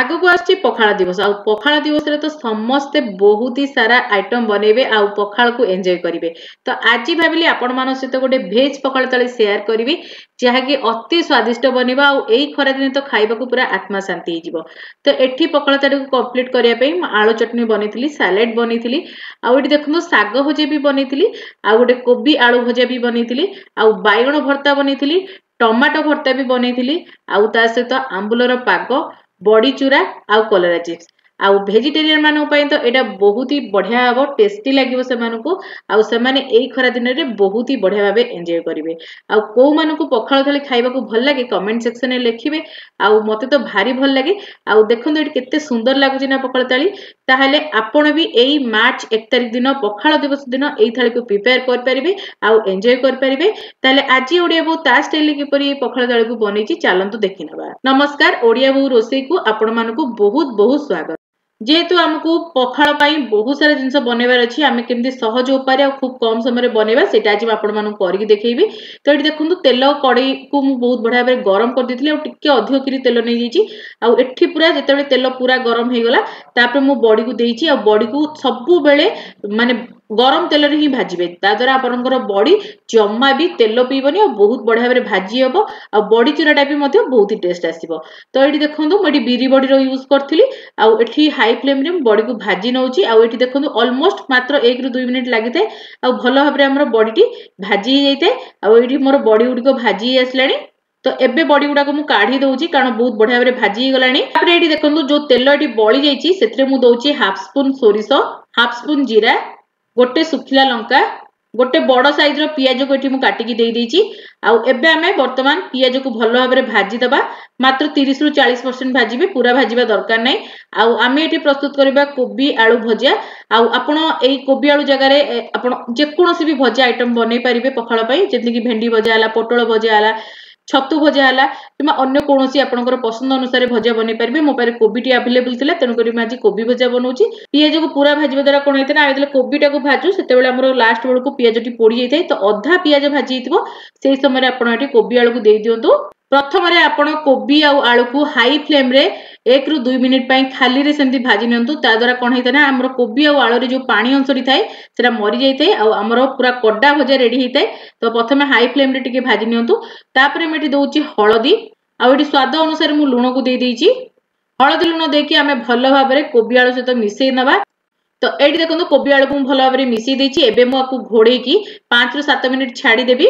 ଆଗକୁ ଆସୁଛି ପଖାଳ ଦିବସ ଆଉ ପଖାଳ ଦିବସରେ ତ ସମସ୍ତେ ବହୁତ ହି ସାରା ଆଇଟମ୍ ବନେଇବେ ଆଉ ପଖାଳକୁ ଏନ୍ଜୟ କରିବେ ତ ଆଜି ଭାବିଲି ଆପଣମାନଙ୍କ ସହିତ ଗୋଟେ ଭେଜ୍ ପଖାଳ ତଳେ ସେୟାର କରିବି ଯାହାକି ଅତି ସ୍ୱାଦିଷ୍ଟ ବନିବ ଆଉ ଏଇ ଖରାଦିନେ ତ ଖାଇବାକୁ ପୁରା ଆତ୍ମା ଶାନ୍ତି ହେଇଯିବ ତ ଏଠି ପଖାଳ ତାଡ଼ିକୁ କମ୍ପ୍ଲିଟ୍ କରିବା ପାଇଁ ମୁଁ ଆଳୁ ଚଟଣି ବନେଇଥିଲି ସାଲାଡ଼ ବନେଇଥିଲି ଆଉ ଏଠି ଦେଖନ୍ତୁ ଶାଗ ଭଜା ବି ବନେଇଥିଲି ଆଉ ଗୋଟେ କୋବି ଆଳୁ ଭଜା ବି ବନେଇଥିଲି ଆଉ ବାଇଗଣ ଭର୍ତ୍ତା ବନେଇଥିଲି ଟମାଟୋ ଭର୍ତ୍ତା ବି ବନେଇଥିଲି ଆଉ ତା ସହିତ ଆମ୍ବୁଲର ପାଗ ବଡି ଚୂରା ଆଉ କଲରା ଚିପ୍ସ ଆଉ ଭେଜିଟେରିଆନ ମାନଙ୍କ ପାଇଁ ତ ଏଇଟା ବହୁତ ହି ବଢିଆ ହବ ଟେଷ୍ଟି ଲାଗିବ ସେମାନଙ୍କୁ ଆଉ ସେମାନେ ଏଇ ଖରା ଦିନରେ ବହୁତ ହି ବଢିଆ ଭାବେ ଏନ୍ଜୟ କରିବେ ଆଉ କୋଉମାନଙ୍କୁ ପଖାଳ ଥାଳି ଖାଇବାକୁ ଭଲ ଲାଗେ କମେଣ୍ଟ ସେକ୍ସନରେ ଲେଖିବେ ଆଉ ମୋତେ ତ ଭାରି ଭଲ ଲାଗେ ଆଉ ଦେଖନ୍ତୁ ଏଠି କେତେ ସୁନ୍ଦର ଲାଗୁଛି ନା ପଖାଳ ଥାଳି ତାହେଲେ ଆପଣ ବି ଏଇ ମାର୍ଚ୍ଚ ଏକ ତାରିଖ ଦିନ ପଖାଳ ଦିବସ ଦିନ ଏଇ ଥାଳିକୁ ପ୍ରିପେୟାର କରିପାରିବେ ଆଉ ଏନ୍ଜୟ କରିପାରିବେ ତାହେଲେ ଆଜି ଓଡ଼ିଆ ବୋଉ ତା ଷ୍ଟାଇଲରେ କିପରି ଏଇ ପଖାଳ ଥାଳିକୁ ବନେଇଛି ଚାଲନ୍ତୁ ଦେଖିନେବା ନମସ୍କାର ଓଡ଼ିଆ ବୋଉ ରୋଷେଇକୁ ଆପଣମାନଙ୍କୁ ବହୁତ ବହୁତ ସ୍ୱାଗତ যেহেতু আমাকে পখাল পাই বহু সারা জিনিস বনাইবার অছি আমি কেমতি সহজ উপায় আর খুব কম সময় বনাইবা সেটা আজ আপনার মানুষ করিকি দেখাইবি তো এটি দেখুন তেল কড়াই কু মু বহুত বড় ভাবে গরম করে দিয়েছিলি আর টিকে অধিক কি তেল নিয়ে যাইছি আঠি পুরা যেতবে তেল পুরা গরম হয়ে গলা তাপরে মু বড়ি দিয়েছি আর বড়ি কু মানে ଗରମ ତେଲରେ ହିଁ ଭାଜିବେ ତାଦ୍ୱାରା ଆପଣଙ୍କର ବଡି ଜମା ବି ତେଲ ପିଇବନି ଆଉ ବହୁତ ବଢିଆ ଭାବରେ ଭାଜି ହେବ ଆଉ ବଡି ଚୁରାଟା ବି ମଧ୍ୟ ବହୁତ ଟେଷ୍ଟ ଆସିବ ତ ଏଠି ଦେଖନ୍ତୁ ମୁଁ ଏଠି ବିରି ବଡିର ୟୁଜ୍ କରିଥିଲି ଆଉ ଏଠି ହାଇ ଫ୍ଲେମ୍ରେ ମୁଁ ବଡିକୁ ଭାଜି ନେଉଛି ଆଉ ଏଠି ଦେଖନ୍ତୁ ଅଲମୋଷ୍ଟ ମାତ୍ର ଏକରୁ ଦୁଇ ମିନିଟ୍ ଲାଗିଥାଏ ଆଉ ଭଲ ଭାବରେ ଆମର ବଡିଟି ଭାଜି ହେଇଯାଇଥାଏ ଆଉ ଏଠି ମୋର ବଡି ଗୁଡ଼ିକ ଭାଜି ହେଇ ଆସିଲାଣି তো এবে বডি গুড়া মু কাঢ়ি দউচি কারণ বহুত বঢ়িয়া ভাবে ভাজি গলানি তারপরে এটি দেখন্তু যে তেল এটি বলি যাইছি সেতরে মু দউচি হাফ স্পুন সোরিষ হাফ স্পুন জিরা ଗୋଟେ ଶୁଖିଲା ଲଙ୍କା ଗୋଟେ ବଡ଼ ସାଇଜର ପିଆଜକୁ ଏଠି ମୁଁ କାଟିକି ଦେଇଦେଇଛି ଆଉ ଏବେ ଆମେ ବର୍ତ୍ତମାନ ପିଆଜକୁ ଭଲ ଭାବରେ ଭାଜିଦେବା ମାତ୍ର ତିରିଶରୁ ଚାଳିଶ ପରସେଣ୍ଟ ଭାଜିବେ ପୁରା ଭାଜିବା ଦରକାର ନାହିଁ ଆଉ ଆମେ ଏଠି ପ୍ରସ୍ତୁତ କରିବା କୋବି ଆଳୁ ଭଜା ଆଉ ଆପଣ ଏଇ କୋବି ଆଳୁ ଜାଗାରେ ଆପଣ ଯେକୌଣସି ବି ଭଜା ଆଇଟମ୍ ବନେଇ ପାରିବେ ପଖାଳ ପାଇଁ ଯେମିତିକି ଭେଣ୍ଡି ଭଜା ହେଲା ପୋଟଳ ଭଜା ହେଲା ଛତୁ ଭଜା ହେଲା କିମ୍ବା ଅନ୍ୟ କୌଣସି ଆପଣଙ୍କର ପସନ୍ଦ ଅନୁସାରେ ଭଜା ବନେଇ ପାରିବେ ମୋ ପାଖରେ କୋବିଟି ଆଭେଲେବଲ୍ ଥିଲା ତେଣୁକରି ମୁଁ ଆଜି କୋବି ଭଜା ବନଉଛି ପିଆଜକୁ ପୁରା ଭାଜିବା ଦ୍ୱାରା କ'ଣ ହେଇଥିଲା ଆମେ ଯେତେବେଳେ କୋବିଟାକୁ ଭାଜୁ ସେତେବେଳେ ଆମର ଲାଷ୍ଟ ବେଳକୁ ପିଆଜଟି ପୋଡ଼ି ଯାଇଥାଏ ତ ଅଧା ପିଆଜ ଭାଜି ହେଇଥିବ ସେଇ ସମୟରେ ଆପଣ ଏଠି କୋବି ଆଳୁକୁ ଦେଇ ଦିଅନ୍ତୁ ପ୍ରଥମରେ ଆପଣ କୋବି ଆଉ ଆଳୁକୁ ହାଇ ଫ୍ଲେମ୍ରେ একরু দুই মিনিট পাই খালিরে সেমতি ভাজি নিয়ন্তু তা দ্বারা কোণ হইতা না আমার কোবি আর আলুরে যে পানি অংশটি থাকে সেটা মরি যাই আমার পুরা কড্ডা ভজা রেডি হয়ে থাকে তো প্রথমে হাই ফ্লেমে টিকে ভাজি নিয়ন্তু তাপরে আমি এটি দৌছি হলদি আউ এটি স্বাদ অনুসারে মু লুণকু দিয়ে দিয়েছি হলদি লুণ দিয়ে আমি ভালো ভাবে কোবি আলু সহ মিশাই নেবা তো এইটি দেখুন কোবি আলু ভালো ভাবে মিশাই দিয়েছি এবে মু ঘোড়াইকি পাঁচ রু সাত মিনিট ছাড়িদেবি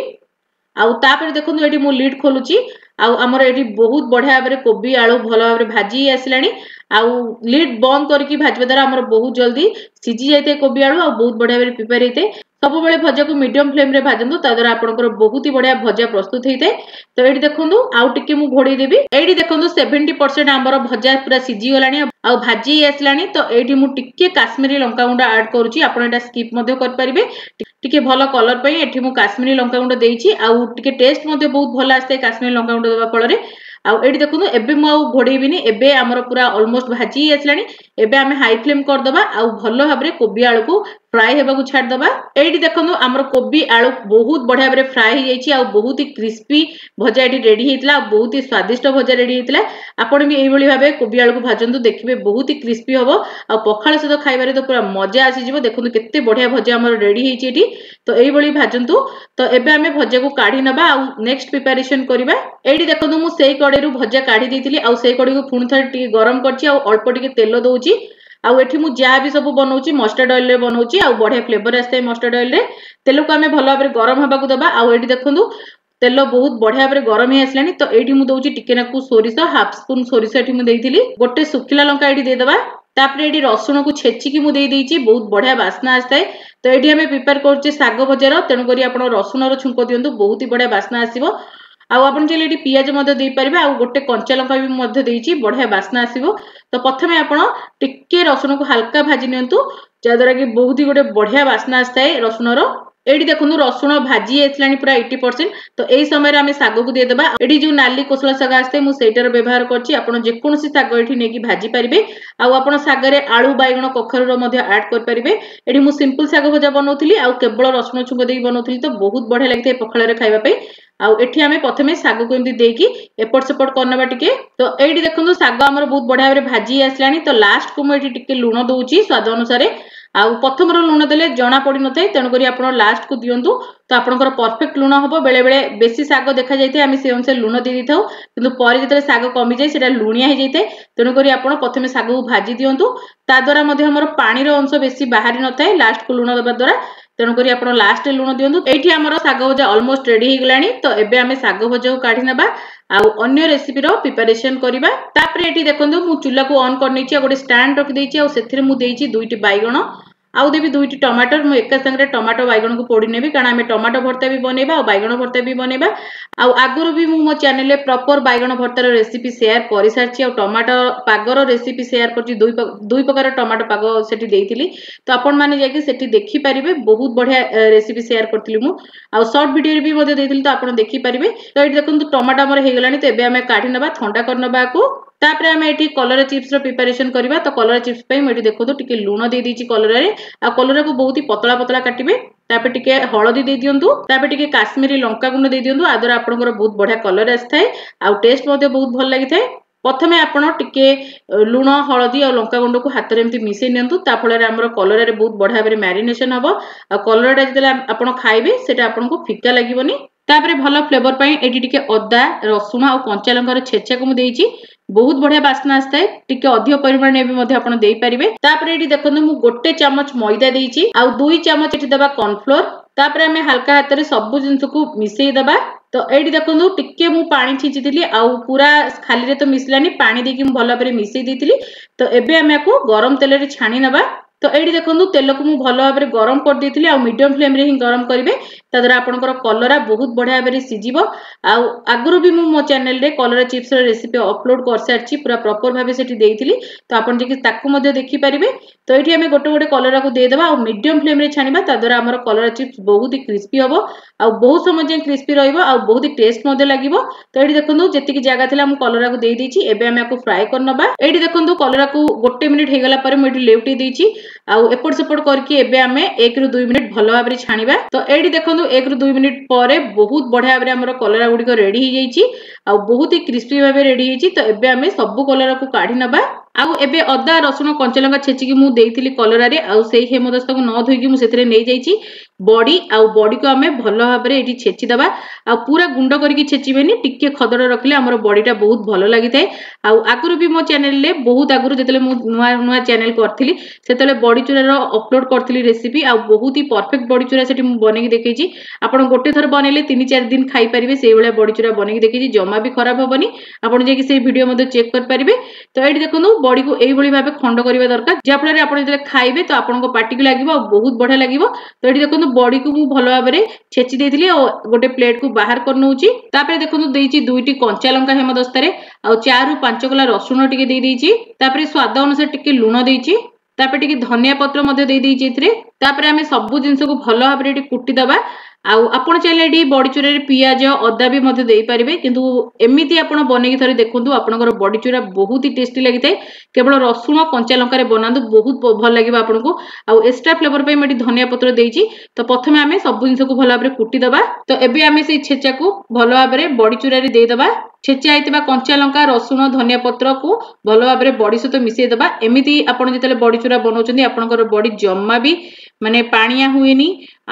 আউ তাপরে দেখুন এটি মু লিড খোলুছি ଆଉ ଆମର ଏଠି ବହୁତ ବଢିଆ ଭାବରେ କୋବି ଆଳୁ ଭଲ ଭାବରେ ଭାଜି ଆସିଲାଣି ଆଉ ଲିଡ୍ ବନ୍ଦ କରିକି ଭାଜିବା ଦ୍ୱାରା ଆମର ବହୁତ ଜଲ୍ଦି ସିଝି ଯାଇଥାଏ କୋବି ଆଳୁ ଆଉ ବହୁତ ବଢିଆ ଭାବରେ ପ୍ରିପେୟାର ହେଇଥାଏ ସବୁବେଳେ ଭଜାକୁ ମିଡିୟମ ଫ୍ଲେମ୍ରେ ଭାଜନ୍ତୁ ତାଦ୍ୱାରା ଆପଣଙ୍କର ବହୁତ ହି ବଢିଆ ଭଜା ପ୍ରସ୍ତୁତ ହେଇଥାଏ ତ ଏଇଠି ଦେଖନ୍ତୁ ଆଉ ଟିକେ ମୁଁ ଘୋଡେଇ ଦେବି ଏଇଠି ଦେଖନ୍ତୁ ସେଭେଣ୍ଟି ପରସେଣ୍ଟ ଆମର ଭଜା ପୁରା ସିଝିଗଲାଣି ଆଉ ଭାଜି ଆସିଲାଣି ତ ଏଇଠି ମୁଁ ଟିକେ କାଶ୍ମୀରୀ ଲଙ୍କାଗୁଣ୍ଡ ଆଡ୍ କରୁଛି ଆପଣ ଏଇଟା ସ୍କିପ୍ ମଧ୍ୟ କରିପାରିବେ ଟିକେ ଭଲ କଲର ପାଇଁ ଏଠି ମୁଁ କାଶ୍ମୀରୀ ଲଙ୍କାଗୁଣ୍ଡ ଦେଇଛି ଆଉ ଟିକେ ଟେଷ୍ଟ ମଧ୍ୟ ବହୁତ ଭଲ ଆସିଥାଏ କାଶ୍ମୀରୀ ଲଙ୍କାଗୁଣ୍ଡ ଦେବା ଫଳରେ ଆଉ ଏଇଠି ଦେଖନ୍ତୁ ଏବେ ମୁଁ ଆଉ ଘୋଡ଼େଇବିନି ଏବେ ଆମର ପୁରା ଅଲମୋଷ୍ଟ ଭାଜି ଆସିଲାଣି ଏବେ ଆମେ ହାଇ ଫ୍ଲେମ୍ କରିଦେବା ଆଉ ଭଲ ଭାବରେ କୋବି ଆଳୁକୁ ଫ୍ରାଏ ହେବାକୁ ଛାଡ଼ିଦେବା ଏଇଠି ଦେଖନ୍ତୁ ଆମର କୋବି ଆଳୁ ବହୁତ ବଢ଼ିଆ ଭାବରେ ଫ୍ରାଏ ହେଇଯାଇଛି ଆଉ ବହୁତ ହି କ୍ରିସ୍ପି ଭଜା ଏଠି ରେଡ଼ି ହେଇଥିଲା ଆଉ ବହୁତ ହି ସ୍ୱାଦିଷ୍ଟ ଭଜା ରେଡ଼ି ହେଇଥିଲା ଆପଣ ବି ଏଇଭଳି ଭାବେ କୋବି ଆଳୁକୁ ଭାଜନ୍ତୁ ଦେଖିବେ ବହୁତ ହି କ୍ରିସ୍ପି ହେବ ଆଉ ପଖାଳ ସହିତ ଖାଇବାରେ ତ ପୁରା ମଜା ଆସିଯିବ ଦେଖନ୍ତୁ କେତେ ବଢ଼ିଆ ଭଜା ଆମର ରେଡ଼ି ହେଇଛି ଏଠି ତ ଏଇଭଳି ଭାଜନ୍ତୁ ତ ଏବେ ଆମେ ଭଜାକୁ କାଢ଼ି ନେବା ଆଉ ନେକ୍ସଟ ପ୍ରିପାରେସନ୍ କରିବା ଏଇଠି ଦେଖନ୍ତୁ ମୁଁ ସେଇ କଡ଼େଇରୁ ଭଜା କାଢ଼ି ଦେଇଥିଲି ଆଉ ସେଇ କଡ଼େଇକୁ ପୁଣି ଥରେ ଟିକେ ଗରମ କରିଛି ଆଉ ଅଳ୍ପ ଟିକେ ତେଲ ଦେଉଛି ଆଉ ଏଠି ମୁଁ ଯାହା ବି ସବୁ ବନଉଛି ମଷ୍ଟାର୍ଡ ଅଏଲରେ ବନଉଛି ଆଉ ବଢିଆ ଫ୍ଲେଭର ଆସିଥାଏ ମଷ୍ଟାର୍ଡ ଅଏଲରେ ତେଲକୁ ଆମେ ଭଲ ଭାବରେ ଗରମ ହେବାକୁ ଦେବା ଆଉ ଏଠି ଦେଖନ୍ତୁ ତେଲ ବହୁତ ବଢିଆ ଭାବରେ ଗରମ ହେଇ ଆସିଲାଣି ତ ଏଇଠି ମୁଁ ଦଉଛି ଟିକେ ନାକୁ ସୋରିଷ ହାଫ୍ ସ୍ପୁନ୍ ସୋରିଷ ଏଠି ମୁଁ ଦେଇଥିଲି ଗୋଟେ ଶୁଖିଲା ଲଙ୍କା ଏଠି ଦେଇଦେବା ତାପରେ ଏଠି ରସୁଣକୁ ଛେଚିକି ମୁଁ ଦେଇ ଦେଇଛି ବହୁତ ବଢିଆ ବାସ୍ନା ଆସିଥାଏ ତ ଏଠି ଆମେ ପ୍ରିପେୟାର କରୁଛେ ଶାଗ ଭଜାର ତେଣୁକରି ଆପଣ ରସୁଣର ଛୁଙ୍କ ଦିଅନ୍ତୁ ବହୁତ ହି ବଢିଆ ବାସ୍ନା ଆସିବ ଆଉ ଆପଣ ଚାହିଁଲେ ଏଠି ପିଆଜ ମଧ୍ୟ ଦେଇପାରିବେ ଆଉ ଗୋଟେ କଞ୍ଚା ଲଙ୍କା ବି ମଧ୍ୟ ଦେଇଛି ବଢିଆ ବାସ୍ନା ଆସିବ ତ ପ୍ରଥମେ ଆପଣ ଟିକେ ରସୁଣକୁ ହାଲକା ଭାଜି ନିଅନ୍ତୁ ଯାହାଦ୍ୱାରା କି ବହୁତ ହି ଗୋଟେ ବଢିଆ ବାସ୍ନା ଆସିଥାଏ ରସୁଣର ଏଇଠି ଦେଖନ୍ତୁ ରସୁଣ ଭାଜି ଆସିଲାଣି ପୁରା ଏଇଟି ପରସେଣ୍ଟ ତ ଏଇ ସମୟରେ ଆମେ ଶାଗକୁ ଦେଇଦେବା ଏଠି ଯୋଉ ନାଲି କୋଶଳା ଶାଗ ଆସିଥାଏ ମୁଁ ସେଇଟାର ବ୍ୟବହାର କରିଛି ଆପଣ ଯେକୌଣସି ଶାଗ ଏଠି ନେଇକି ଭାଜି ପାରିବେ ଆଉ ଆପଣ ଶାଗରେ ଆଳୁ ବାଇଗଣ କଖାରୁର ମଧ୍ୟ ଆଡ୍ କରିପାରିବେ ଏଠି ମୁଁ ସିମ୍ପଲ ଶାଗ ଭଜା ବନଉଥିଲି ଆଉ କେବଳ ରସୁଣ ଛୁଙ୍କ ଦେଇକି ବନଉଥିଲି ତ ବହୁତ ବଢିଆ ଲାଗିଥାଏ ପଖାଳରେ ଖାଇବା ପାଇଁ ଆଉ ଏଠି ଆମେ ପ୍ରଥମେ ଶାଗକୁ ଏମିତି ଦେଇକି ଏପଟ ସେପଟ କରିନେବା ଟିକେ ତ ଏଇଠି ଦେଖନ୍ତୁ ଶାଗ ଆମର ବହୁତ ବଢିଆ ଭାବରେ ଭାଜି ଆସିଲାଣି ତ ଲାଷ୍ଟକୁ ମୁଁ ଏଠି ଟିକେ ଲୁଣ ଦଉଛି ସ୍ୱାଦ ଅନୁସାରେ ଆଉ ପ୍ରଥମର ଲୁଣ ଦେଲେ ଜଣା ପଡ଼ିନଥାଏ ତେଣୁକରି ଆପଣ ଲାଷ୍ଟକୁ ଦିଅନ୍ତୁ ତ ଆପଣଙ୍କର ପରଫେକ୍ଟ ଲୁଣ ହେବ ବେଳେବେଳେ ବେଶୀ ଶାଗ ଦେଖାଯାଇଥାଏ ଆମେ ସେ ଅନୁସାରେ ଲୁଣ ଦେଇଦେଇଥାଉ କିନ୍ତୁ ପରେ ଯେତେବେଳେ ଶାଗ କମିଯାଏ ସେଇଟା ଲୁଣିଆ ହେଇଯାଇଥାଏ ତେଣୁକରି ଆପଣ ପ୍ରଥମେ ଶାଗକୁ ଭାଜି ଦିଅନ୍ତୁ ତାଦ୍ୱାରା ମଧ୍ୟ ଆମର ପାଣିର ଅଂଶ ବେଶୀ ବାହାରି ନଥାଏ ଲାଷ୍ଟକୁ ଲୁଣ ଦେବା ଦ୍ୱାରା তেমুকরি আপনার লাস্ট লুণ দিও এইটি আমার শাগ ভজা অলমোস্ট রেডি হয়ে গলা তো এবে আমি শাগ ভজাকে কাঢ়ি নেবা আন্য রেসিপির প্রিপারেসন করা তাপরে এটি দেখুন মু চুলাকে অন করে নিয়েছি গোটে স্টাণ্ড রখিদেছি আছেন দুইটি বাইগণ ଆଉ ଦେବି ଦୁଇଟି ଟମାଟୋ ମୁଁ ଏକା ସାଙ୍ଗରେ ଟମାଟୋ ବାଇଗଣକୁ ପୋଡ଼ି ନେବି କାରଣ ଆମେ ଟମାଟୋ ଭର୍ତ୍ତା ବି ବନେଇବା ଆଉ ବାଇଗଣ ଭର୍ତ୍ତା ବି ବନେଇବା ଆଉ ଆଗରୁ ବି ମୁଁ ମୋ ଚ୍ୟାନେଲରେ ପ୍ରପର ବାଇଗଣ ଭର୍ତ୍ତାର ରେସିପି ସେୟାର କରିସାରିଛି ଆଉ ଟମାଟୋ ପାଗର ରେସିପି ସେୟାର କରିଛି ଦୁଇ ଦୁଇ ପ୍ରକାର ଟମାଟୋ ପାଗ ସେଠି ଦେଇଥିଲି ତ ଆପଣମାନେ ଯାଇକି ସେଠି ଦେଖିପାରିବେ ବହୁତ ବଢ଼ିଆ ରେସିପି ସେୟାର କରିଥିଲି ମୁଁ ଆଉ ସର୍ଟ ଭିଡ଼ିଓରେ ବି ମଧ୍ୟ ଦେଇଥିଲି ତ ଆପଣ ଦେଖିପାରିବେ ତ ଏଠି ଦେଖନ୍ତୁ ଟମାଟୋ ଆମର ହେଇଗଲାଣି ତ ଏବେ ଆମେ କାଢ଼ି ନେବା ଥଣ୍ଡା କରିନେବାକୁ তাপরে আমি এটি কলরা চিপসর প্রিপারেসন করা তো কলরা চিপস মু এটি দেখুন টিকি লুণ দিয়ে দিয়েছি কলরার আলরাকে বহুত পতলা পতলা কাটবে তাপরে টিকি হলদি দিয়ে দিও তাপরে টিকি কাশ্মীরি লঙ্কা গুণ্ড দিয়ে দিও আদ্বারা আপনার বহুত বড়িয়া কলর আসি থাকে আেস্ট বহুত ভাল লাগি থাকে প্রথমে আপনার টিকি লুণ হলদি আঙ্কা গুণ্ড কু হাতের এমনি মিশাই নিউ তা ফলের আমার কলরার বহুত বড়িয়া ভাবে ম্যারিনেসন হব আলরাটা যেতে আপনার খাইবে সেটা আপনার ফিকা লাগবনি তাপরে ভাল ফ্লেভর পাই এটি টিকি অদা রসুণ আ কঞ্চা লঙ্কার ছেচাকে মুছি ବହୁତ ବଢିଆ ବାସ୍ନା ଆସିଥାଏ ଟିକେ ଅଧିକ ପରିମାଣରେ ବି ମଧ୍ୟ ଆପଣ ଦେଇପାରିବେ ତାପରେ ଏଠି ଦେଖନ୍ତୁ ମୁଁ ଗୋଟେ ଚାମଚ ମଇଦା ଦେଇଛି ଆଉ ଦୁଇ ଚାମଚ ଏଠି ଦେବା କର୍ନଫ୍ଲୋର ତାପରେ ଆମେ ହାଲକା ହାତରେ ସବୁ ଜିନିଷକୁ ମିଶେଇ ଦେବା ତ ଏଇଠି ଦେଖନ୍ତୁ ଟିକେ ମୁଁ ପାଣି ଛିଞ୍ଚିଥିଲି ଆଉ ପୁରା ଖାଲିରେ ତ ମିଶିଲାନି ପାଣି ଦେଇକି ମୁଁ ଭଲ ଭାବରେ ମିଶେଇ ଦେଇଥିଲି ତ ଏବେ ଆମେ ଆକୁ ଗରମ ତେଲରେ ଛାଣି ନେବା ତ ଏଇଠି ଦେଖନ୍ତୁ ତେଲକୁ ମୁଁ ଭଲ ଭାବରେ ଗରମ କରିଦେଇଥିଲି ଆଉ ମିଡିୟମ ଫ୍ଲେମରେ ହିଁ ଗରମ କରିବେ ତା ଦ୍ୱାରା ଆପଣଙ୍କର କଲରା ବହୁତ ବଢିଆ ଭାବରେ ସିଝିବ ଆଉ ଆଗରୁ ବି ମୁଁ ମୋ ଚ୍ୟାନେଲରେ କଲରା ଚିପ୍ସର ରେସିପି ଅପଲୋଡ କରିସାରିଛି ପୁରା ପ୍ରପର ଭାବେ ସେଠି ଦେଇଥିଲି ତ ଆପଣ ଯାଇକି ତାକୁ ମଧ୍ୟ ଦେଖିପାରିବେ ତ ଏଇଠି ଆମେ ଗୋଟେ ଗୋଟେ କଲରାକୁ ଦେଇଦେବା ଆଉ ମିଡିୟମ ଫ୍ଲେମରେ ଛାଣିବା ତା ଦ୍ୱାରା ଆମର କଲରା ଚିପ୍ସ ବହୁତ କ୍ରିସ୍ପି ହବ ଆଉ ବହୁତ ସମୟ ଯାଏଁ କ୍ରିସ୍ପି ରହିବ ଆଉ ବହୁତ ଟେଷ୍ଟ ମଧ୍ୟ ଲାଗିବ ତ ଏଇଠି ଦେଖନ୍ତୁ ଯେତିକି ଜାଗା ଥିଲା ମୁଁ କଲରାକୁ ଦେଇଦେଇଛି ଏବେ ଆମେ ଆକୁ ଫ୍ରାଏ କରିନେବା ଏଇଠି ଦେଖନ୍ତୁ କଲରାକୁ ଗୋଟେ ମିନିଟ୍ ହେଇଗଲା ପରେ ମୁଁ ଏଠି ଲେଉଟେଇ ଦେଇଛି ଆଉ ଏପଟ ସେପଟ କରିକି ଏବେ ଆମେ ଏକରୁ ଦୁଇ ମିନିଟ୍ ଭଲ ଭାବରେ ଛାଣିବା ତ ଏଇଠି ଦେଖନ୍ତୁ एक रु दुई मिनिट पर बहुत बढ़िया भाव आम कलरा गुड़िक रेडी हो बहुत ही क्रिस्पी भाव रेडी तो एवं आम सब कलरा को काढ़ी नवा ଆଉ ଏବେ ଅଦା ରସୁଣ କଞ୍ଚାଲଙ୍କା ଛେଚିକି ମୁଁ ଦେଇଥିଲି କଲରାରେ ଆଉ ସେଇ ହେମଦସ୍ତାକୁ ନ ଧୋଇକି ମୁଁ ସେଥିରେ ନେଇଯାଇଛି ବଡି ଆଉ ବଡିକୁ ଆମେ ଭଲ ଭାବରେ ଏଠି ଛେଚିଦେବା ଆଉ ପୁରା ଗୁଣ୍ଡ କରିକି ଛେଚିବେନି ଟିକେ ଖଦଡ଼ ରଖିଲେ ଆମର ବଡିଟା ବହୁତ ଭଲ ଲାଗିଥାଏ ଆଉ ଆଗରୁ ବି ମୋ ଚ୍ୟାନେଲରେ ବହୁତ ଆଗରୁ ଯେତେବେଳେ ମୁଁ ନୂଆ ନୂଆ ଚ୍ୟାନେଲ କରିଥିଲି ସେତେବେଳେ ବଡ଼ିଚୂରାର ଅପଲୋଡ଼ କରିଥିଲି ରେସିପି ଆଉ ବହୁତ ହି ପରଫେକ୍ଟ ବଡ଼ିଚୂରା ସେଠି ମୁଁ ବନେଇକି ଦେଖେଇଛି ଆପଣ ଗୋଟେ ଥର ବନେଇଲେ ତିନି ଚାରି ଦିନ ଖାଇପାରିବେ ସେଇଭଳିଆ ବଡ଼ିଚୂରା ବନେଇକି ଦେଖେଇଛି ଜମା ବି ଖରାପ ହବନି ଆପଣ ଯାଇକି ସେଇ ଭିଡ଼ିଓ ମଧ୍ୟ ଚେକ୍ କରିପାରିବେ ତ ଏଇଠି ଦେଖନ୍ତୁ বডিকু এইভাবে ভাবে খণ্ড করা দরকার যাফলে আপনার যেতে খাইবে তো আপনার পাটিকে লাগবে বহুত বড়িয়া লাগবে তো এটি দেখুন বডিকু মু ভালো ভাবে ছেচি দিয়েছি ও গোটে প্লেট কু বাহার করে নেছি তাপরে দেখুন দিয়েছি দুইটি কঞ্চা লঙ্কা হেমদস্তার আারু পাঁচ কোলা রসুণ টিকে দিয়ে দিয়েছি তাপরে স্বাদ অনুসারে টিকে লুণ দিয়েছি তাপরে টিকে ধনিয়া পত্র মধ্যে দিয়ে দিয়েছি এতে তাপরে আমি সবু জিনিসকে ভালো ভাবে এটি কুটি দেবা ଆଉ ଆପଣ ଚାହିଁଲେ ଏଠି ବଡ଼ିଚୂରାରେ ପିଆଜ ଅଦା ବି ମଧ୍ୟ ଦେଇପାରିବେ କିନ୍ତୁ ଏମିତି ଆପଣ ବନେଇକି ଥରେ ଦେଖନ୍ତୁ ଆପଣଙ୍କର ବଡ଼ିଚୂରା ବହୁତ ହି ଟେଷ୍ଟି ଲାଗିଥାଏ କେବଳ ରସୁଣ କଞ୍ଚା ଲଙ୍କାରେ ବନାନ୍ତୁ ବହୁତ ଭଲ ଲାଗିବ ଆପଣଙ୍କୁ ଆଉ ଏକ୍ସଟ୍ରା ଫ୍ଲେଭର ପାଇଁ ମୁଁ ଏଠି ଧନିଆ ପତ୍ର ଦେଇଛି ତ ପ୍ରଥମେ ଆମେ ସବୁ ଜିନିଷକୁ ଭଲ ଭାବରେ କୁଟିଦେବା ତ ଏବେ ଆମେ ସେଇ ଛେଚାକୁ ଭଲ ଭାବରେ ବଡ଼ିଚୂରାରେ ଦେଇଦେବା ଛେଚା ହେଇଥିବା କଞ୍ଚା ଲଙ୍କା ରସୁଣ ଧନିଆ ପତ୍ରକୁ ଭଲ ଭାବରେ ବଡ଼ି ସହିତ ମିଶାଇ ଦେବା ଏମିତି ଆପଣ ଯେତେବେଳେ ବଡ଼ି ଚୁରା ବନାଉଛନ୍ତି ଆପଣଙ୍କର ବଡ଼ି ଜମା ବି ମାନେ ପାଣିଆ ହୁଏନି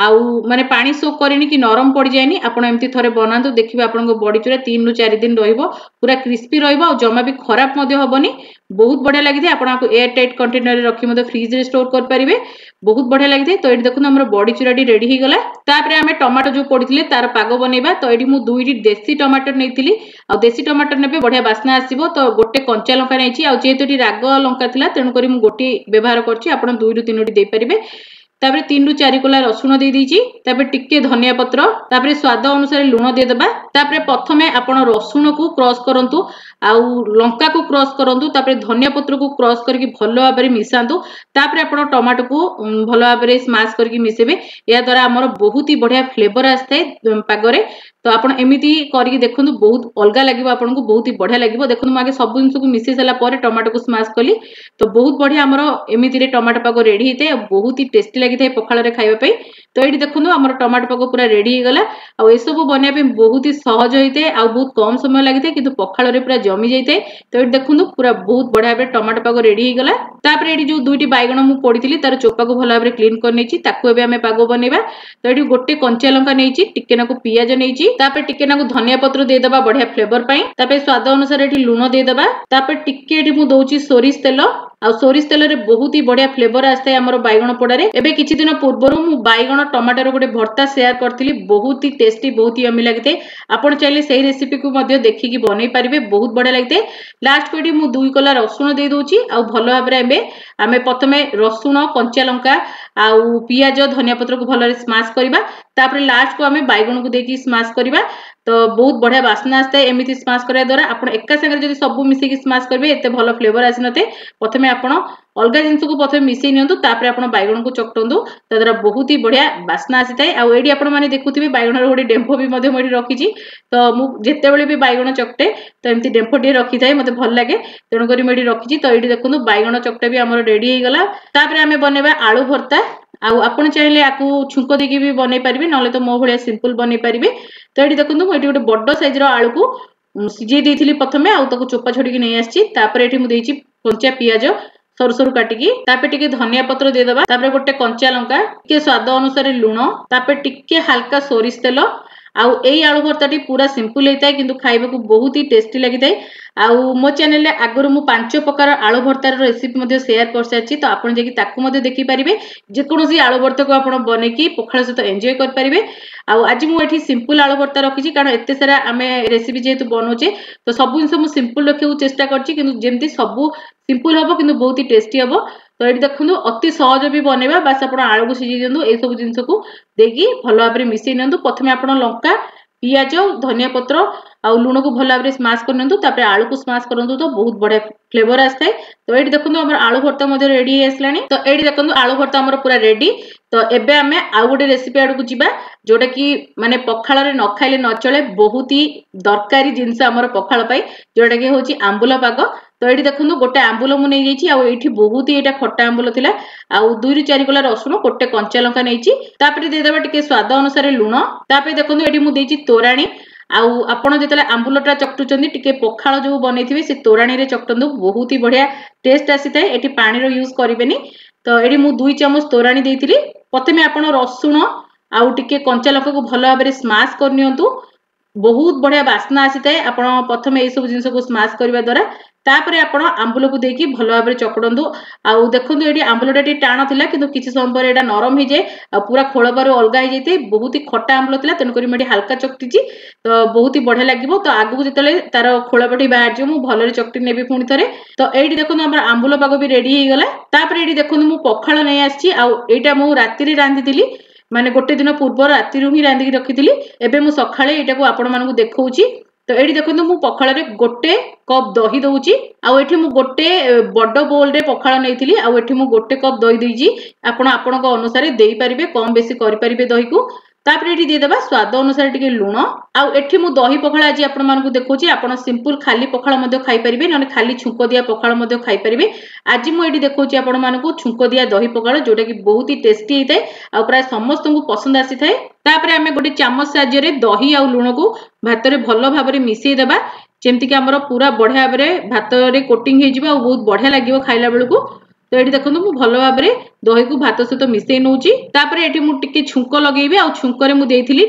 ଆଉ ମାନେ ପାଣି ସୋକ୍ କରେନି କି ନରମ ପଡ଼ିଯାଏନି ଆପଣ ଏମିତି ଥରେ ବନାନ୍ତୁ ଦେଖିବେ ଆପଣଙ୍କ ବଡ଼ି ଚୁରା ତିନିରୁ ଚାରି ଦିନ ରହିବ ପୁରା କ୍ରିସ୍ପି ରହିବ ଆଉ ଜମା ବି ଖରାପ ମଧ୍ୟ ହେବନି ବହୁତ ବଢ଼ିଆ ଲାଗିଥାଏ ଆପଣ ଆକୁ ଏୟାର ଟାଇଟ୍ କଣ୍ଟେନରରେ ରଖି ମଧ୍ୟ ଫ୍ରିଜ୍ରେ ଷ୍ଟୋର୍ କରିପାରିବେ ବହୁତ ବଢ଼ିଆ ଲାଗିଥାଏ ତ ଏଠି ଦେଖନ୍ତୁ ଆମର ବଡ଼ି ଚୁରାଟି ରେଡ଼ି ହେଇଗଲା ତାପରେ ଆମେ ଟମାଟୋ ଯେଉଁ ପଡ଼ିଥିଲେ ତାର ପାଗ ବନେଇବା ତ ଏଠି ମୁଁ ଦୁଇଟି ଦେଶୀ ଟମାଟୋ ନେଇଥିଲି ଆଉ ଦେଶୀ ଟମାଟୋ ନେବେ ବଢ଼ିଆ ବାସ୍ନା ଆସିବ ତ ଗୋଟେ କଞ୍ଚା ଲଙ୍କା ନେଇଛି ଆଉ ଯେହେତୁ ଏଠି ରାଗ ଲଙ୍କା ଥିଲା ତେଣୁକରି ମୁଁ ଗୋଟିଏ ବ୍ୟବହାର କରିଛି ଆପଣ ଦୁଇରୁ ତିନୋଟି ଦେଇପାରିବେ ତାପରେ ତିନିରୁ ଚାରି କୋଲା ରସୁଣ ଦେଇଦେଇଛି ତାପରେ ଟିକେ ଧନିଆ ପତ୍ର ତାପରେ ସ୍ୱାଦ ଅନୁସାରେ ଲୁଣ ଦେଇଦେବା ତାପରେ ପ୍ରଥମେ ଆପଣ ରସୁଣକୁ କ୍ରସ୍ କରନ୍ତୁ ଆଉ ଲଙ୍କାକୁ କ୍ରସ୍ କରନ୍ତୁ ତାପରେ ଧନିଆ ପତ୍ରକୁ କ୍ରସ୍ କରିକି ଭଲ ଭାବରେ ମିଶାନ୍ତୁ ତାପରେ ଆପଣ ଟମାଟୋକୁ ଭଲ ଭାବରେ ସ୍ମାସ୍ କରିକି ମିଶେଇବେ ଏହାଦ୍ୱାରା ଆମର ବହୁତ ହି ବଢ଼ିଆ ଫ୍ଲେଭର ଆସିଥାଏ ପାଗରେ তো আপন এমিতি করিকি দেখুন বহুত অলগা লাগিব আপনার বহুত হি বড়িয়া লাগিব দেখুন মু আগে সব জিনিসকে মিশাই সারা পরে টমাটোকে স্মাশ কলি তো বহুত বড়িয়া আমার এমিতিরে টমাটো পাগ রেডি হয়ে থাকে বহুত হি টেস্টি লাগি থাকে পখাড়ে খাইবা তো এইটি দেখুন আমার টমাটো পাক পুরা রেডি হয়ে আউ এসব বনাইয়া বহুত সহজ হয়ে থাকে আহ বহুত কম সময় লাগে কিন্তু পখাড়ে পুরা জমি যাই তো এটি দেখুন পুরা বহুত বড়িয়া ভাবে টমাটো পাক রেডি হয়ে তাপরে এটি যে দুইটি বাইগণ মু পড়ি তার চোপাকে ভালো ভাবে ক্লিন করে নিয়েছি তাকে এবার আমি পাগ বনাইবা তো এটি গোটে কঞ্চা লঙ্কা নিয়েছি টিকে না পিঁয়াজ নিয়েছি তাপরে টিকে না ধনিয়া পত্র দিয়েদবা বড়িয়া ফ্লেভর পাই তাপরে স্বাদ অনুসারে এটি লুণ দিয়েদবা তাপরে টিকে এটি মু দৌছি সোরিষ তেল আর সোরিষ তেলরে বহুত হি বড়িয়া ফ্লেভর আসে আমার বাইগণ পোড়ে এবে কিছু দিন পূর্বর মু বাইগণ ବାଇଗଣ ଟମାଟୋର ଗୋଟେ ଭର୍ତ୍ତା ସେୟାର କରିଥିଲି ବହୁତ ହି ଟେଷ୍ଟି ବହୁତ ହି ଅମି ଲାଗିଥାଏ ଆପଣ ଚାହିଁଲେ ସେଇ ରେସିପିକୁ ମଧ୍ୟ ଦେଖିକି ବନେଇ ପାରିବେ ବହୁତ ବଢ଼ିଆ ଲାଗିଥାଏ ଲାଷ୍ଟକୁ ଏଠି ମୁଁ ଦୁଇ କଲା ରସୁଣ ଦେଇଦେଉଛି ଆଉ ଭଲ ଭାବରେ ଏବେ ଆମେ ପ୍ରଥମେ ରସୁଣ କଞ୍ଚା ଲଙ୍କା ଆଉ ପିଆଜ ଧନିଆ ପତ୍ରକୁ ଭଲରେ ସ୍ମାସ୍ କରିବା ତାପରେ ଲାଷ୍ଟକୁ ଆମେ ବାଇଗଣକୁ ଦେଇକି ସ୍ମାସ୍ କରିବା ତ ବହୁତ ବଢ଼ିଆ ବାସ୍ନା ଆସିଥାଏ ଏମିତି ସ୍ମାସ୍ କରିବା ଦ୍ୱାରା ଆପଣ ଏକା ସାଙ୍ଗରେ ଯଦି ସବୁ ମିଶିକି ସ୍ମାସ୍ କରିବେ ଏତେ ଭଲ ଫ୍ଲେଭର ଆସିନଥାଏ ପ୍ରଥମେ ଆପଣ ଅଲଗା ଜିନିଷକୁ ପ୍ରଥମେ ମିଶାଇ ନିଅନ୍ତୁ ତାପରେ ଆପଣ ବାଇଗଣକୁ ଚକଟନ୍ତୁ ତାଦ୍ୱାରା ବହୁତ ହି ବଢ଼ିଆ ବାସ୍ନା ଆସିଥାଏ ଆଉ ଏଇଠି ଆପଣମାନେ ଦେଖୁଥିବେ ବାଇଗଣର ଗୋଟେ ଡେମ୍ଫ ବି ମଧ୍ୟ ମୁଁ ଏଠି ରଖିଛି ତ ମୁଁ ଯେତେବେଳେ ବି ବାଇଗଣ ଚକଟେ ତ ଏମିତି ଡେମ୍ଫଟିଏ ରଖିଥାଏ ମୋତେ ଭଲ ଲାଗେ ତେଣୁକରି ମୁଁ ଏଠି ରଖିଛି ତ ଏଇଠି ଦେଖନ୍ତୁ ବାଇଗଣ ଚକଟା ବି ଆମର ରେଡ଼ି ହେଇଗଲା ତାପରେ ଆମେ ବନେଇବା ଆଳୁ ଭର୍ତ୍ତା ଆଉ ଆପଣ ଚାହିଁଲେ ଆକୁ ଛୁଙ୍କ ଦେଇକି ବି ବନେଇ ପାରିବେ ନହେଲେ ତ ମୋ ଭଳିଆ ସିମ୍ପଲ ବନେଇ ପାରିବେ ତ ଏଠି ଦେଖନ୍ତୁ ମୁଁ ଏଠି ଗୋଟେ ବଡ଼ ସାଇଜର ଆଳୁକୁ ସିଝେଇ ଦେଇଥିଲି ପ୍ରଥମେ ଆଉ ତାକୁ ଚୋପା ଛଡିକି ନେଇ ଆସିଛି ତାପରେ ଏଠି ମୁଁ ଦେଇଛି କଞ୍ଚା ପିଆଜ ସରୁ ସରୁ କାଟିକି ତାପରେ ଟିକେ ଧନିଆ ପତ୍ର ଦେଇଦେବା ତାପରେ ଗୋଟେ କଞ୍ଚା ଲଙ୍କା ଟିକେ ସ୍ୱାଦ ଅନୁସାରେ ଲୁଣ ତାପରେ ଟିକେ ହାଲକା ସୋରିଷ ତେଲ ଆଉ ଏଇ ଆଳୁ ଭର୍ତ୍ତାଟି ପୁରା ସିମ୍ପଲ୍ ହେଇଥାଏ କିନ୍ତୁ ଖାଇବାକୁ ବହୁତ ହି ଟେଷ୍ଟି ଲାଗିଥାଏ ଆଉ ମୋ ଚ୍ୟାନେଲରେ ଆଗରୁ ମୁଁ ପାଞ୍ଚ ପ୍ରକାର ଆଳୁ ଭର୍ତ୍ତାର ରେସିପି ମଧ୍ୟ ସେୟାର କରିସାରିଛି ତ ଆପଣ ଯାଇକି ତାକୁ ମଧ୍ୟ ଦେଖିପାରିବେ ଯେକୌଣସି ଆଳୁ ଭର୍ତ୍ତାକୁ ଆପଣ ବନେଇକି ପଖାଳ ସହିତ ଏନ୍ଜୟ କରିପାରିବେ ଆଉ ଆଜି ମୁଁ ଏଠି ସିମ୍ପଲ୍ ଆଳୁ ଭର୍ତ୍ତା ରଖିଛି କାରଣ ଏତେ ସାରା ଆମେ ରେସିପି ଯେହେତୁ ବନଉଛେ ତ ସବୁ ଜିନିଷ ମୁଁ ସିମ୍ପଲ୍ ରଖିବାକୁ ଚେଷ୍ଟା କରିଛି କିନ୍ତୁ ଯେମିତି ସବୁ ସିମ୍ପଲ୍ ହେବ କିନ୍ତୁ ବହୁତ ହି ଟେଷ୍ଟି ହେବ তো এটি দেখুন অতি সহজ বি বনাইবা বাস আপনার আলু সিঝাই দিও এইসব জিনিসক দিয়ে ভাল ভাবে মিশাই নিও প্রথমে আপনার লঙ্কা পিঁয়াজ ধনিয়া পত্র ଆଉ ଲୁଣକୁ ଭଲ ଭାବରେ ସ୍ମାସ୍ କରିନିଅନ୍ତୁ ତାପରେ ଆଳୁକୁ ସ୍ମାସ୍ କରନ୍ତୁ ତ ବହୁତ ବଢିଆ ଫ୍ଲେଭର ଆସିଥାଏ ତ ଏଇଠି ଦେଖନ୍ତୁ ଆମର ଆଳୁ ଭର୍ତ୍ତା ମଧ୍ୟ ରେଡି ହେଇ ଆସିଲାଣି ତ ଏଇଠି ଦେଖନ୍ତୁ ଆଳୁ ଭର୍ତ୍ତା ଆମର ପୁରା ରେଡି তো এবে আমি আউ গোটে ରେସିପି ଆଡ଼କୁ ଯିବା ଯୋଉଟାକି ମାନେ ପଖାଳରେ ନ ଖାଇଲେ ନ ଚଳେ ବହୁତ ହି ଦରକାରୀ ଜିନିଷ ଆମର ପଖାଳ ପାଇଁ ଯୋଉଟାକି ହେଉଛି ଆମ୍ବୁଲ ପାଗ ତ ଏଇଠି ଦେଖନ୍ତୁ ଗୋଟେ ଆମ୍ବୁଲ ମୁଁ ନେଇଯାଇଛି ଆଉ ଏଇଠି ବହୁତ ହି ଏଇଟା ଖଟା ଆମ୍ବୁଲ ଥିଲା ଆଉ ଦୁଇରୁ ଚାରି ଗୋଲା ରସୁଣ ଗୋଟେ କଞ୍ଚା ଲଙ୍କା ନେଇଛି ତାପରେ ଦେଇଦେବା ଟିକେ ସ୍ୱାଦ ଅନୁସାରେ ଲୁଣ ତାପରେ ଦେଖନ୍ତୁ ଏଠି ମୁଁ ଦେଇଛି ତୋରାଣୀ ଆଉ ଆପଣ ଯେତେବେଳେ ଆମ୍ବୁଲଟା ଚକଟୁଛନ୍ତି ଟିକେ ପଖାଳ ଯୋଉ ବନେଇଥିବେ ସେ ତୋରାଣୀରେ ଚକଟନ୍ତୁ ବହୁତ ହି ବଢିଆ ଟେଷ୍ଟ ଆସିଥାଏ ଏଠି ପାଣିର ୟୁଜ୍ କରିବେନି ତ ଏଠି ମୁଁ ଦୁଇ ଚାମଚ ତୋରାଣୀ ଦେଇଥିଲି ପ୍ରଥମେ ଆପଣ ରସୁଣ ଆଉ ଟିକେ କଞ୍ଚା ଲଙ୍କାକୁ ଭଲ ଭାବରେ ସ୍ମାସ୍ କରିନିଅନ୍ତୁ ବହୁତ ବଢିଆ ବାସ୍ନା ଆସିଥାଏ ଆପଣ ପ୍ରଥମେ ଏଇସବୁ ଜିନିଷକୁ ସ୍ମାସ୍ କରିବା ଦ୍ୱାରା ତାପରେ ଆପଣ ଆମ୍ବୁଲକୁ ଦେଇକି ଭଲ ଭାବରେ ଚକଡ଼ନ୍ତୁ ଆଉ ଦେଖନ୍ତୁ ଏଠି ଆମ୍ବୁଲଟା ଟିକେ ଟାଣ ଥିଲା କିନ୍ତୁ କିଛି ସମୟ ପରେ ଏଇଟା ନରମ ହେଇଯାଏ ଆଉ ପୁରା ଖୋଳବାରୁ ଅଲଗା ହେଇଯାଇଥାଏ ବହୁତ ହି ଖଟା ଆମ୍ବୁଲ ଥିଲା ତେଣୁକରି ମୁଁ ଏଠି ହାଲକା ଚକଟିଛି ତ ବହୁତ ହି ବଢ଼ିଆ ଲାଗିବ ତ ଆଗକୁ ଯେତେବେଳେ ତାର ଖୋଳପଟି ବାହାରିଯିବ ମୁଁ ଭଲରେ ଚକଟି ନେବି ପୁଣି ଥରେ ତ ଏଇଠି ଦେଖନ୍ତୁ ଆମର ଆମ୍ବୁଲ ପାଗ ବି ରେଡି ହେଇଗଲା ତାପରେ ଏଇଠି ଦେଖନ୍ତୁ ମୁଁ ପଖାଳ ନେଇ ଆସିଛି ଆଉ ଏଇଟା ମୁଁ ରାତିରେ ରାନ୍ଧିଥିଲି ମାନେ ଗୋଟେ ଦିନ ପୂର୍ବ ରାତିରୁ ହିଁ ରାନ୍ଧିକି ରଖିଥିଲି ଏବେ ମୁଁ ସକାଳେ ଏଇଟାକୁ ଆପଣମାନଙ୍କୁ ଦେଖଉଛି ତ ଏଠି ଦେଖନ୍ତୁ ମୁଁ ପଖାଳରେ ଗୋଟେ କପ୍ ଦହି ଦଉଛି ଆଉ ଏଠି ମୁଁ ଗୋଟେ ବଡ଼ ବୋଲ୍ରେ ପଖାଳ ନେଇଥିଲି ଆଉ ଏଠି ମୁଁ ଗୋଟେ କପ୍ ଦହି ଦେଇଛି ଆପଣ ଆପଣଙ୍କ ଅନୁସାରେ ଦେଇପାରିବେ କମ୍ ବେଶୀ କରିପାରିବେ ଦହିକୁ তাপরে এটি দিয়েদেবা স্বাদ অনুসারে টিকে লুণ আঠি মু দহি পখাড় আজ আপনার দেখছি আপনার সিম্পল খালি পখাড় খাইপারে না খালি ছুঙ্ক দিয়া পখাড় খাইপারে আজ মু এটি দেখছি আপনার ছুঙ্ক দিয়া দহি পখাড় যেটা কি বহুত হি টেস্টি হয়ে থাকে আয় সমস্ত পসন্দ আসি থাকে তাপরে আমি গোটে চামচ সাহায্যে দহি আুণ কু ভাতরে ভাল ভাবে মিশাই দেবা যেমিকি আমার পুরা বঢ়িয়া ভাবে ভাতরে কোটিং হয়ে যাব বহু বঢ়িয়া লাগবে খাইলা বেড়ে তো এটি দেখুন মু ভালো ভাবে দহিকু ভাত সহ মিশাই নেছি তাপরে এটি মু টিকে ছুঙ্ক লগাইবি আুঙ্করে মু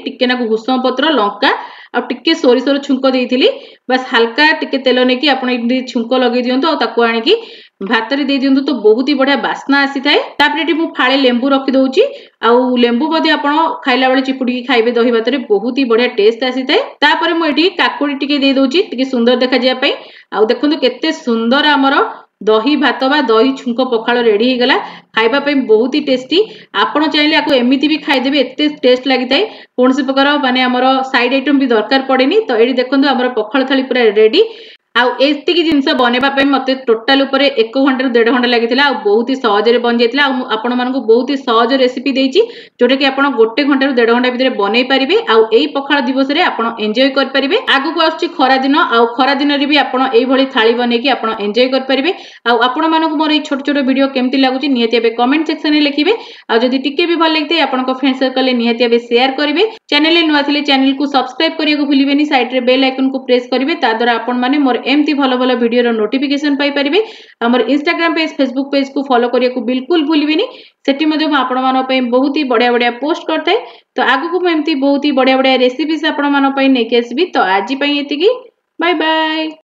টিকে না ভূষণ পত্র লঙ্কা ଆଉ ଟିକେ ସୋରିଷର ଛୁଙ୍କ ଦେଇଥିଲି ବାସ୍ ହାଲକା ଟିକେ ତେଲ ନେଇକି ଆପଣ ଏମିତି ଛୁଙ୍କ ଲଗେଇ ଦିଅନ୍ତୁ ଆଉ ତାକୁ ଆଣିକି ଭାତରେ ଦେଇ ଦିଅନ୍ତୁ ତ ବହୁତ ହି ବଢିଆ ବାସ୍ନା ଆସିଥାଏ ତାପରେ ଏଠି ମୁଁ ଫାଳେ ଲେମ୍ବୁ ରଖିଦଉଛି ଆଉ ଲେମ୍ବୁ ମଧ୍ୟ ଆପଣ ଖାଇଲା ବେଳେ ଚିପୁଡ଼ିକି ଖାଇବେ ଦହି ଭାତରେ ବହୁତ ହି ବଢିଆ ଟେଷ୍ଟ ଆସିଥାଏ ତାପରେ ମୁଁ ଏଠି କାକୁଡି ଟିକେ ଦେଇଦଉଛି ଟିକେ ସୁନ୍ଦର ଦେଖାଯିବା ପାଇଁ ଆଉ ଦେଖନ୍ତୁ କେତେ ସୁନ୍ଦର ଆମର ଦହି ଭାତ ବା ଦହି ଛୁଙ୍କ ପଖାଳ ରେଡ଼ି ହେଇଗଲା ଖାଇବା ପାଇଁ ବହୁତ ହି ଟେଷ୍ଟି ଆପଣ ଚାହିଁଲେ ଆକୁ ଏମିତି ବି ଖାଇଦେବେ ଏତେ ଟେଷ୍ଟ ଲାଗିଥାଏ କୌଣସି ପ୍ରକାର ମାନେ ଆମର ସାଇଡ୍ ଆଇଟମ୍ ବି ଦରକାର ପଡ଼େନି ତ ଏଇଠି ଦେଖନ୍ତୁ ଆମର ପଖାଳ ଥାଳି ପୁରା ରେଡ଼ି ଆଉ ଏତିକି ଜିନିଷ ବନେଇବା ପାଇଁ ମୋତେ ଟୋଟାଲ ଉପରେ ଏକ ଘଣ୍ଟାରୁ ଦେଢ଼ ଘଣ୍ଟା ଲାଗିଥିଲା ଆଉ ବହୁତ ହି ସହଜରେ ବନିଯାଇଥିଲା ଆଉ ମୁଁ ଆପଣମାନଙ୍କୁ ବହୁତ ହି ସହଜ ରେସିପି ଦେଇଛି ଯୋଉଟାକି ଆପଣ ଗୋଟେ ଘଣ୍ଟାରୁ ଦେଢ଼ ଘଣ୍ଟା ଭିତରେ ବନେଇ ପାରିବେ ଆଉ ଏଇ ପଖାଳ ଦିବସରେ ଆପଣ ଏନ୍ଜୟ କରିପାରିବେ ଆଗକୁ ଆସୁଛି ଖରାଦିନ ଆଉ ଖରାଦିନରେ ବି ଆପଣ ଏଇଭଳି ଥାଳି ବନେଇକି ଆପଣ ଏନ୍ଜୟ କରିପାରିବେ ଆଉ ଆପଣମାନଙ୍କୁ ମୋର ଏଇ ଛୋଟ ଛୋଟ ଭିଡ଼ିଓ କେମିତି ଲାଗୁଛି ନିହାତି ଏବେ କମେଣ୍ଟ ସେକ୍ସନରେ ଲେଖିବେ ଆଉ ଯଦି ଟିକେ ବି ଭଲ ଲାଗିଥାଏ ଆପଣଙ୍କ ଫ୍ରେଣ୍ଡ ସର୍କଲରେ ନିହାତି ଏବେ ସେୟାର କରିବେ ଚ୍ୟାନେଲରେ ନୂଆ ଥିଲେ ଚ୍ୟାନେଲକୁ ସବସ୍କ୍ରାଇବ କରିବାକୁ ଭୁଲିବେନି ସାଇଡ଼ରେ ବେଲ୍ ଆଇକନକୁ ପ୍ରେସ୍ କରିବେ ତାଦ୍ୱାରା ଆପଣମାନେ ମୋର एमती भल भल भिडर नोटिफिकेसन पाइपर आम इनस्टाग्राम पेज फेसबुक पेज को फलो करने को बिल्कुल भूलि ସେଠି ମଧ୍ୟ ମୁଁ ଆପଣମାନଙ୍କ ପାଇଁ ବହୁତ ହି ବଢ଼ିଆ ବଢ଼ିଆ ପୋଷ୍ଟ କରିଥାଏ ତ ଆଗକୁ ମୁଁ ଏମିତି ବହୁତ ହି ବଢ଼ିଆ ବଢ଼ିଆ ରେସିପିସ୍ ଆପଣମାନଙ୍କ ପାଇଁ ନେଇକି ଆସିବି ତ ଆଜି ପାଇଁ ଏତିକି ବାଏ ବାଏ